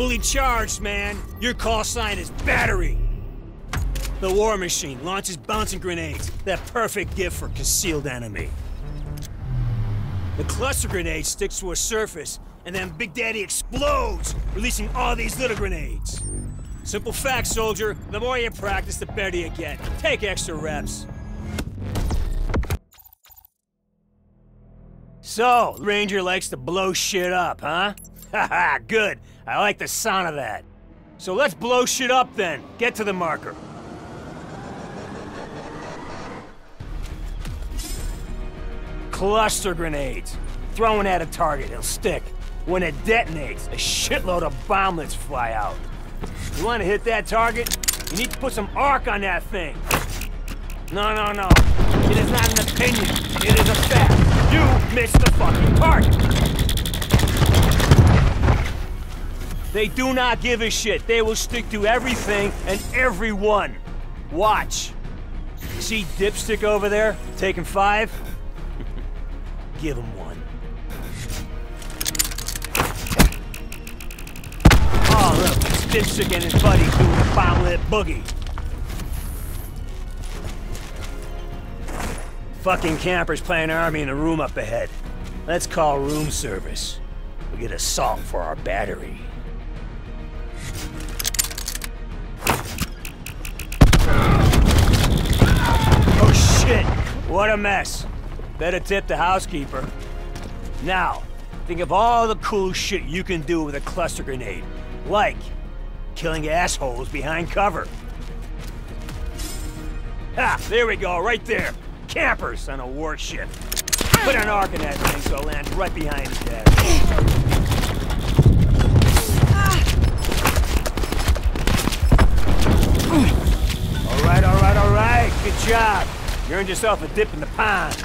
Fully charged, man. Your call sign is Battery. The War Machine launches bouncing grenades. That perfect gift for concealed enemy. The cluster grenade sticks to a surface, and then Big Daddy explodes, releasing all these little grenades. Simple fact, soldier. The more you practice, the better you get. Take extra reps. So, Ranger likes to blow shit up, huh? Haha, good. I like the sound of that. So let's blow shit up then. Get to the marker. Cluster grenades. Thrown at a target, it'll stick. When it detonates, a shitload of bomblets fly out. You want to hit that target? You need to put some arc on that thing. No, no, no. It is not an opinion. It is a fact. You missed the fucking target. They do not give a shit. They will stick to everything and everyone. Watch. See Dipstick over there? Taking five? Give him one. Oh, look. Dipstick and his buddy doing a bomblet boogie. Fucking campers playing army in a room up ahead. Let's call room service. We get assault for our battery. What a mess. Better tip the housekeeper. Now, think of all the cool shit you can do with a cluster grenade. Like, killing assholes behind cover. Ha! There we go, right there. Campers on a warship. Put an arc in that thing so it lands right behind his dad. All right, all right, all right. Good job. You earned yourself a dip in the pond.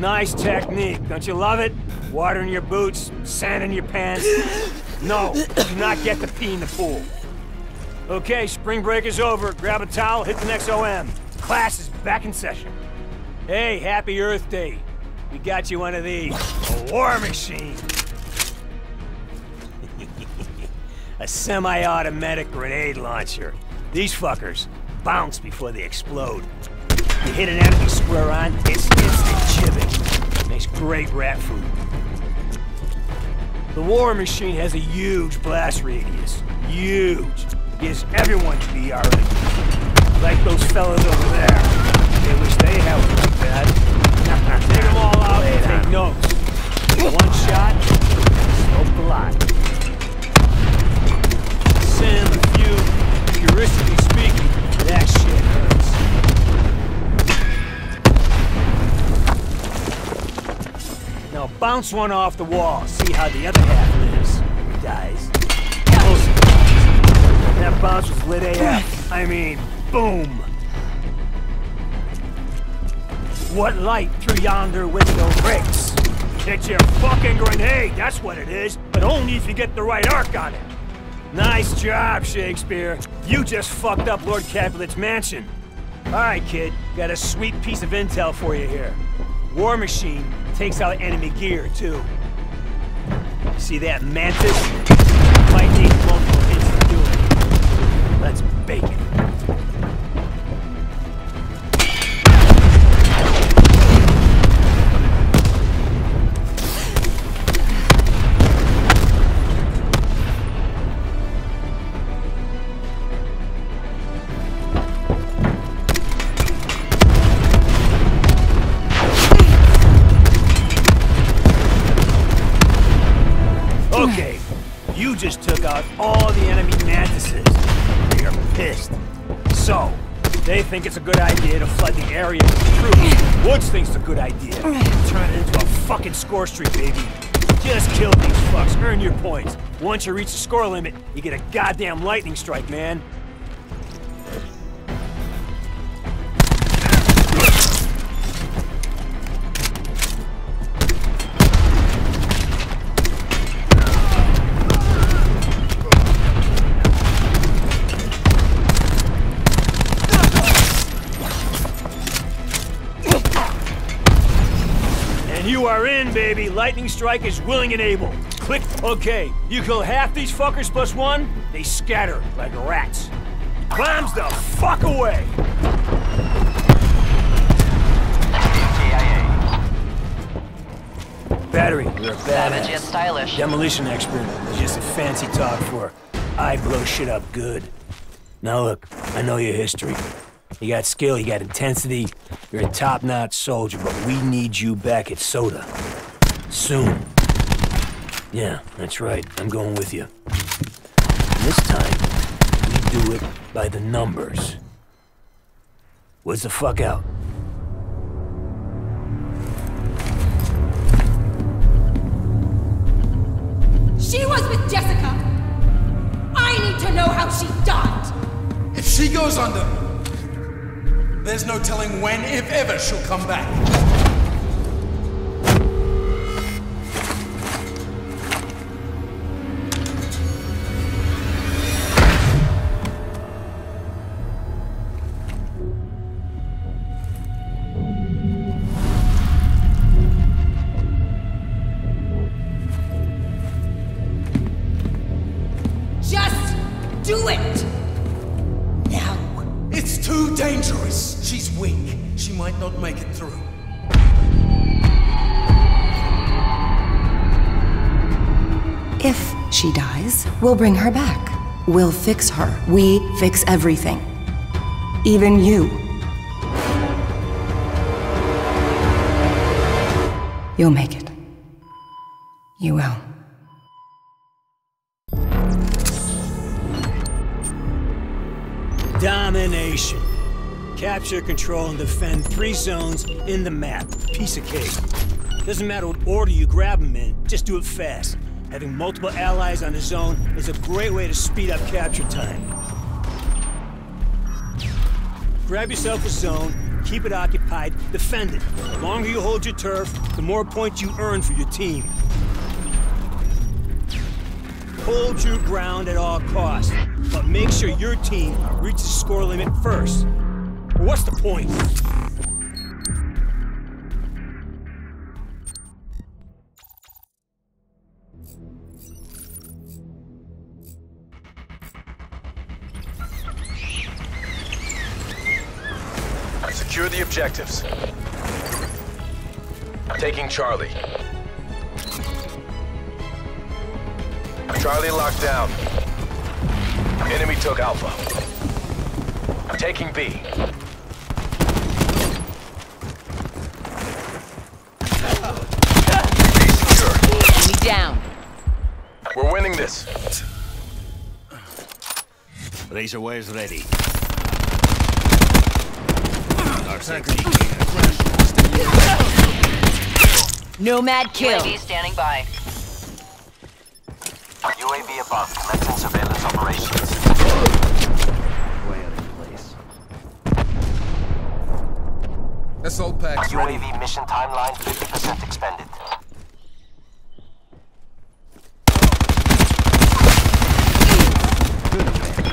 Nice technique. Don't you love it? Water in your boots, sand in your pants. No, do not get the pee in the pool. Okay, spring break is over. Grab a towel, hit the next OM. Class is back in session. Hey, happy Earth Day. We got you one of these. A war machine. a semi-automatic grenade launcher. These fuckers bounce before they explode. You hit an enemy square on, it's instant chibbing. Makes great rat food. The war machine has a huge blast radius. Huge. Gives everyone to be already. Like those fellas over there. They wish they had one like that. Take them all out and take notes. One shot, smoke the lot. Sim, fume, heuristically speaking, that shit hurts. Now bounce one off the wall, see how the other half lives. Dies. That bounce was lit AF. I mean, boom. What light through yonder window breaks? It's your fucking grenade, that's what it is. But only if you get the right arc on it. Nice job, Shakespeare. You just fucked up Lord Capulet's mansion. Alright, kid. Got a sweet piece of intel for you here. War Machine takes out enemy gear, too. See that Mantis? Might need multiple hits to do it. Let's bake it. Think it's a good idea to flood the area with troops. Woods thinks it's a good idea. Turn it into a fucking score streak, baby. Just kill these fucks, earn your points. Once you reach the score limit, you get a goddamn lightning strike, man. And you are in, baby. Lightning Strike is willing and able. Click. Okay, you kill half these fuckers plus one, they scatter like rats. Bombs the fuck away! Battery, you're a Savage badass. yet stylish. Demolition expert is just a fancy talk for I blow shit up good. Now look, I know your history. You got skill, you got intensity, you're a top-notch soldier, but we need you back at Soda. Soon. Yeah, that's right, I'm going with you. And this time, we do it by the numbers. What's the fuck out? She was with Jessica. I need to know how she died. If she goes under, there's no telling when, if ever, she'll come back. Do it. Now. It's too dangerous. She's weak. She might not make it through. If she dies, we'll bring her back. We'll fix her. We fix everything. Even you. You'll make it. You will. Domination. Capture, control, and defend three zones in the map. Piece of cake. Doesn't matter what order you grab them in, just do it fast. Having multiple allies on a zone is a great way to speed up capture time. Grab yourself a zone, keep it occupied, defend it. The longer you hold your turf, the more points you earn for your team. Hold your ground at all costs, but make sure your team reaches the score limit first. Or what's the point? Secure the objectives. Taking Charlie. Charlie locked down. Enemy took Alpha. Taking B. B secure. Enemy down. We're winning this. Razor wire's ready. Nomad kill. UAV standing by. UAV above, commencing surveillance operations. Way out of place. Assault packs ready. UAV mission timeline 50% expended.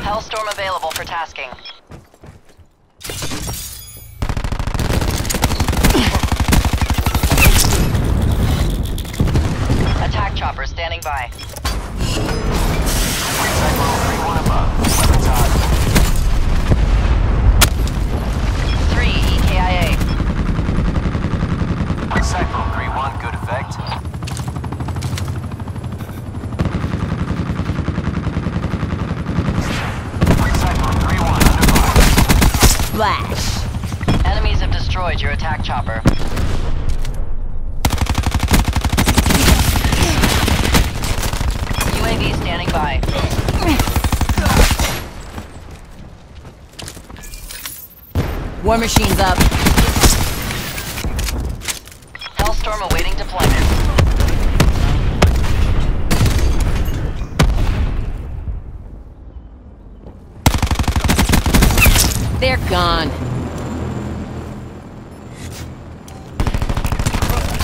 Hellstorm available for tasking. Attack chopper standing by. Destroyed your attack chopper. UAV standing by. War machine's up. Hellstorm awaiting deployment. They're gone.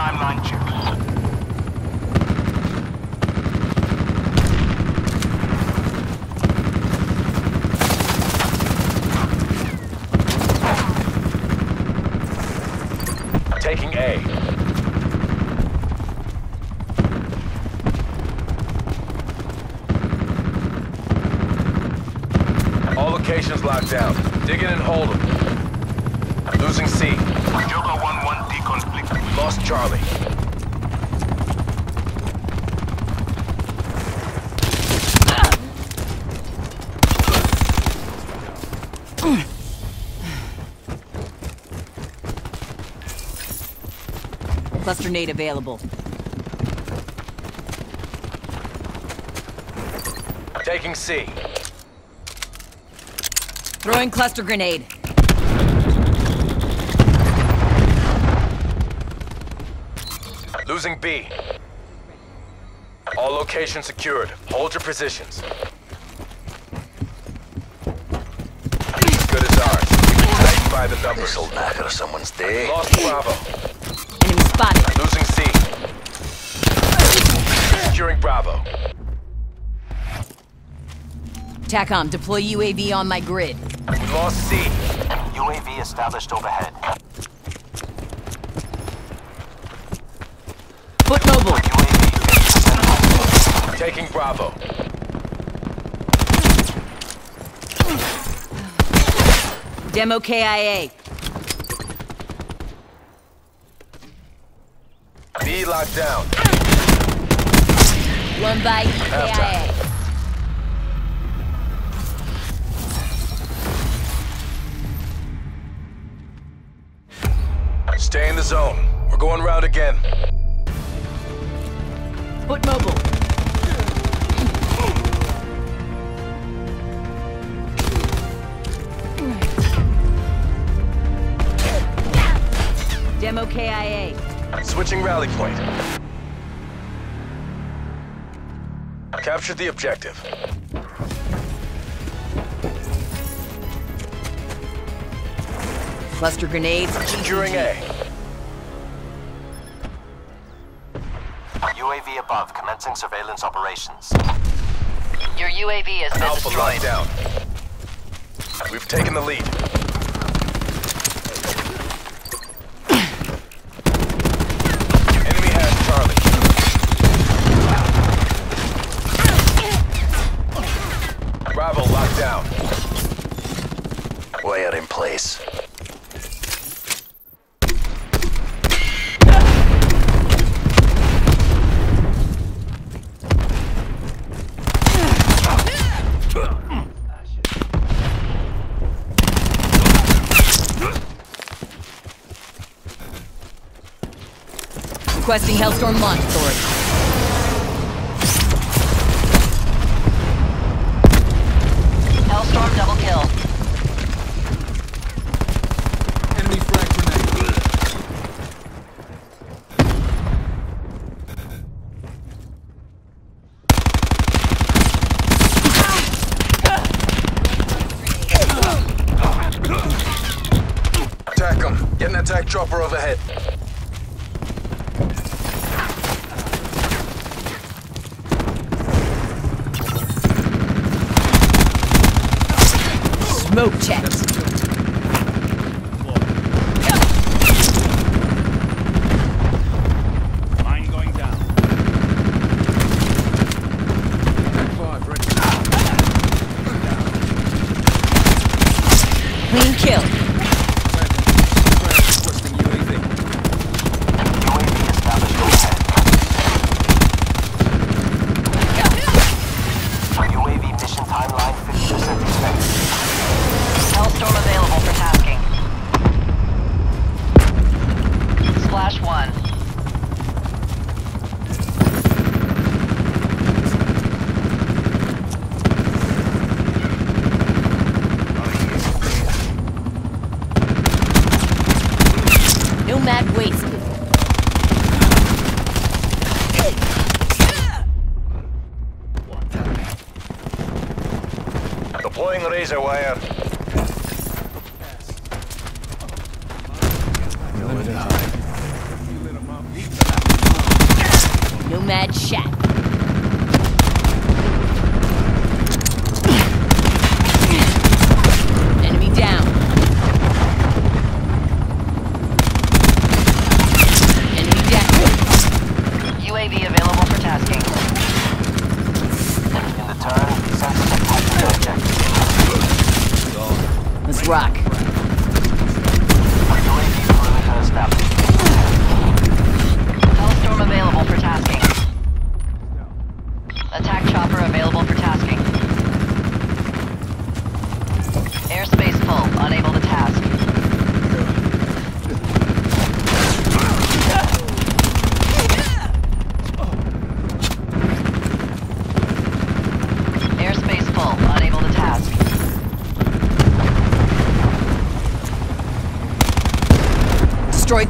timeline check. Taking A. All locations locked down. Dig in and hold them. Losing C. Lost Charlie. Cluster nade available. Taking C. Throwing cluster grenade. Losing B. All locations secured. Hold your positions. Good as ours. Tighten by the numbers. This'll knacker someone's day. Lost Bravo. Enemy spotted. Losing C. Securing Bravo. TACOM, deploy UAV on my grid. Lost C. UAV established overhead. Foot mobile. UAV Taking Bravo. Demo KIA. B locked down. One by EKIA. Stay in the zone. We're going round again. Foot mobile. Demo KIA. Switching rally point. Capture the objective. Cluster grenades. Securing A. UAV above, commencing surveillance operations. Your UAV has been Alpha destroyed. locked down. We've taken the lead. Enemy has Charlie. Bravo locked down. Wire in place. Requesting Hellstorm launch authority. Hellstorm double kill. Enemy frag grenade. Attack them. Get an overhead. Smoke checked.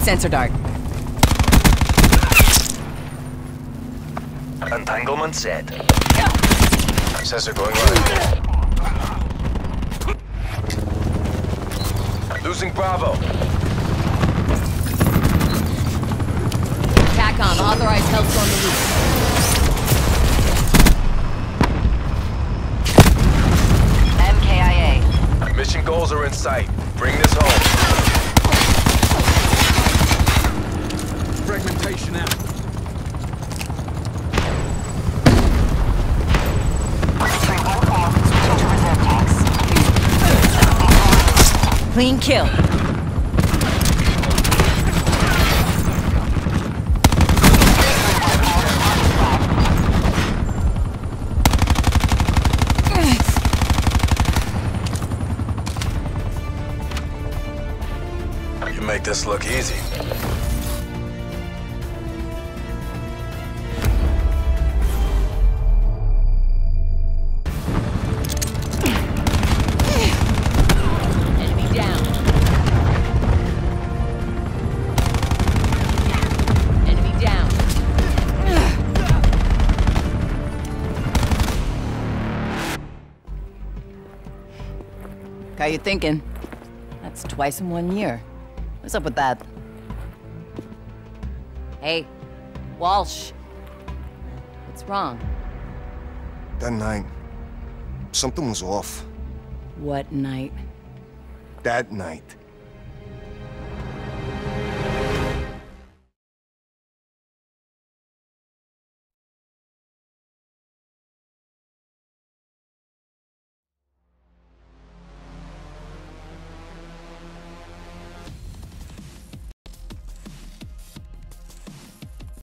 Destroyed sensor dart. Entanglement set. Sensor going live. Losing Bravo. TACOM, authorized Hellstorm release. MKIA. Mission goals are in sight. Bring this home. Fragmentation out. Clean kill. You make this look easy. You thinking? That's twice in one year. What's up with that? Hey, Walsh. What's wrong? That night, something was off. What night? That night.